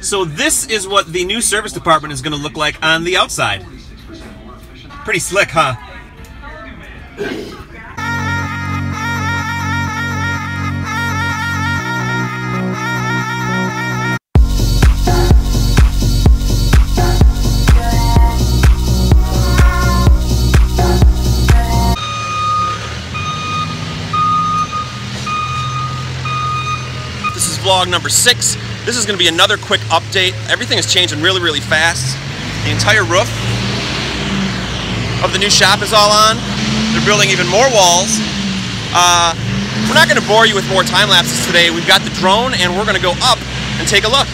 So this is what the new service department is going to look like on the outside. Pretty slick, huh? Vlog number six. This is going to be another quick update. Everything is changing really, really fast. The entire roof of the new shop is all on. They're building even more walls. Uh, we're not going to bore you with more time lapses today. We've got the drone and we're going to go up and take a look.